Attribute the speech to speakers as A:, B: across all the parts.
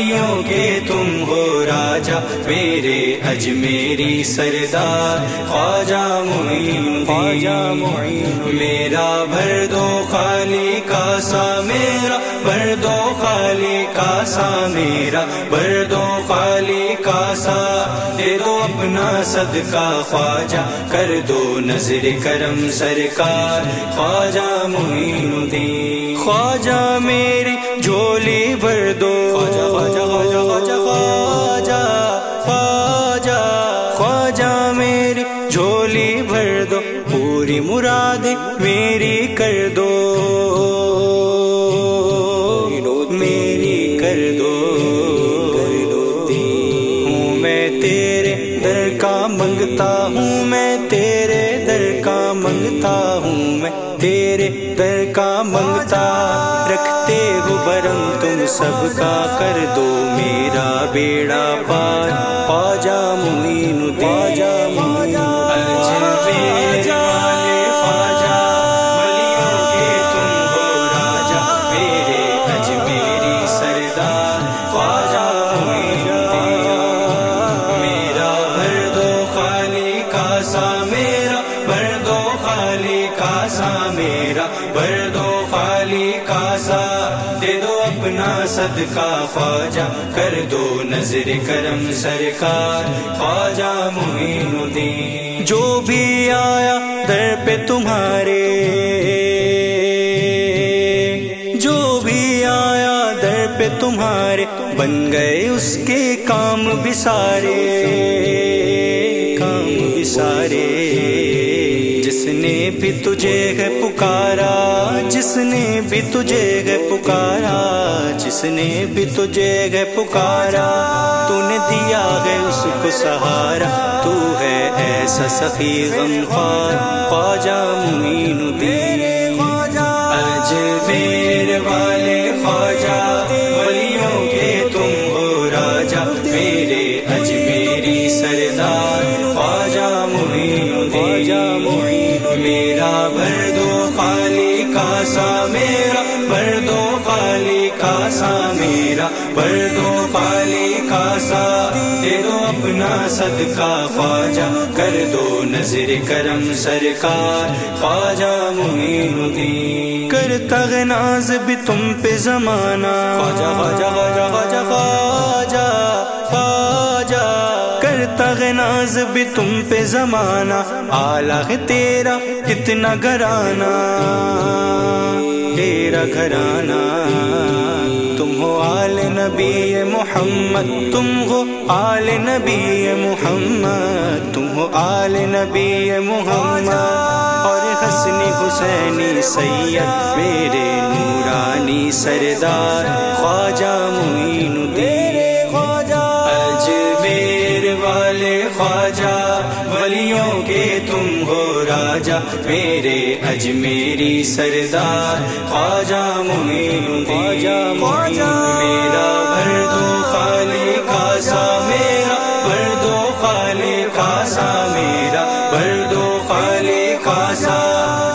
A: ولیوں کے تم ہو راجا میرے اجمیری سردار خواجہ معین خواجہ معین۔ میرا بھر دو خالی کا سا میرا بھر دو خالی کا سا میرا بھر دو خالی کا سا دے دو اپنا صدقہ خواجہ کر دو نظر کرم سرکار۔ خواجہ معین خواجہ میری جھولی بھر دو خواجہ خواجہ خواجہ خواجہ خواجہ خواجہ۔ میری جھولی بھر دو پوری مراد میری کر دو میری کر دو ہوں میں تیرے در کا منگتا ہوں۔ میں منگتا ہوں میں تیرے در کا منگتا رکھتے ہو برم تم سب کا کر دو میرا بیڑا پار خواجہ معین خواجہ بھر دو خالی کا سا دے دو اپنا صدقہ، خواجہ کر دو نظر کرم سرکار، خواجہ معین الدین جو بھی آیا در پہ تمہارے۔ جو بھی آیا در پہ تمہارے، بن گئے اس کے کام بھی سارے کام بھی سارے بھی تجھے ہے پکارا، جس نے بھی تجھے ہے پکارا، جس نے بھی تجھے ہے پکارا، تو نے دیا ہے اس کو سہارا، تو ہے ایسا سخی غم خوار خواجہ معین الدین اجمیر والے خواجہ، ولیوں کے تم ہو راجا میرے اجمیری سردار۔ میرا بھر دو خالی کا سا دے دو اپنا صدقہ خواجہ۔ کر دو نظر کرم سرکار خواجہ معین الدین۔ کرتا ہے ناز بھی تم پہ زمانہ۔ خواجہ خواجہ خواجہ خواجہ خواجہ خواجہ۔ کرتا ہے ناز بھی تم پہ زمانہ۔ آلہ ہے تیرا کتنا گھرانا تیرا گھرانا آل نبی محمد تم ہو آل نبی محمد تم ہو آل نبی محمد۔ اور حسنی حسینی سید میرے نورانی سردار خواجہ معین الدین۔ خواجہ۔ اجمیر والے خواجہ۔ ولیوں کے تم ہو راجا میرے اجمیری سردار خواجہ معین الدین میرا بھر دو خالی کا سا میرا بھر دو خالی کا سا میرا بھر دو خالی کا سا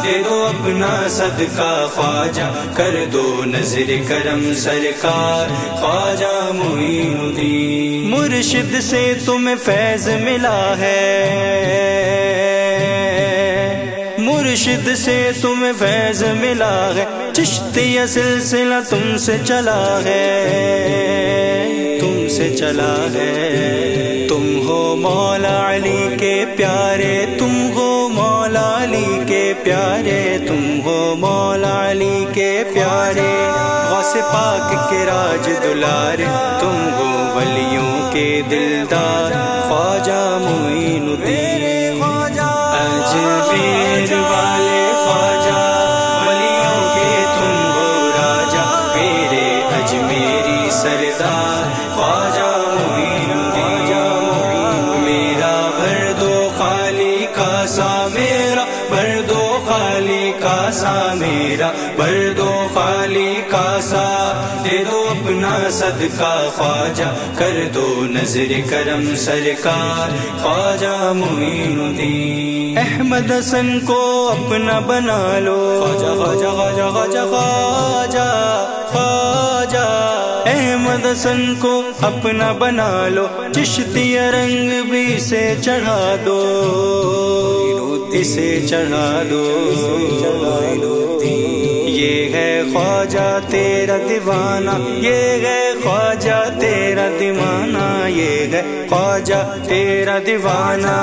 A: دے دو اپنا صدقہ خواجہ کر دو نظر کرم سرکار۔ خواجہ معین الدین مرشد سے تمہیں فیض ملا ہے۔ مرشد سے تمہیں فیض ملا ہے۔ چشتی سلسلہ تم سے چلا ہے۔ تم سے چلا ہے۔ تم ہو مولا علی کے پیارے۔ تم ہو مولا علی کے پیارے۔ تم ہو مولا علی کے پیارے۔ غوث پاک کے راج دلارے تم ہو ولیوں کے دلدار خواجہ معین الدین، اجمیر والے خواجہ، ولیوں کے تم ہو راجا میرے اجمیری سردار، خواجہ معین الدین، میرا بھر دو خالی کا سا میرا، بھر دو خالی کا سا میرا، بھر دو خالی کا سا سا دے دو اپنا صدقہ خواجہ کر دو نظر کرم سرکار خواجہ معین الدین۔ احمد حسن کو اپنا بنا لو۔ خواجہ خواجہ خواجہ خواجہ خواجہ خواجہ۔ احمد حسن کو اپنا بنا لو۔ چشتی رنگ بھی سے چڑھا دو۔ اسے چڑھا دو۔ یہ ہے خواجہ تیرا دیوانہ، یہ ہے خواجہ تیرا دیوانہ، یہ ہے خواجہ تیرا دیوانہ۔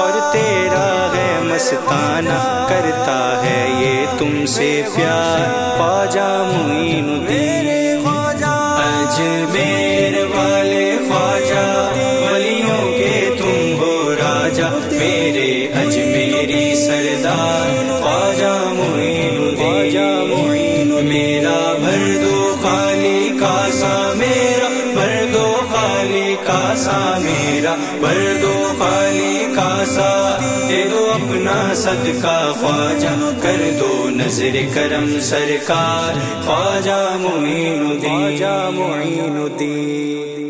A: اور تیرا ہے مستانہ، کرتا ہے یہ تم سے پیار۔ خواجہ معین الدین اجمیر میرا بھر کا سا میرا بھر دو خالی کاسا میرا بھر دو خالی کاسا دے دو اپنا صدقہ خواجہ کر دو نظر کرم سرکار، خواجہ معین الدین
B: معین الدین۔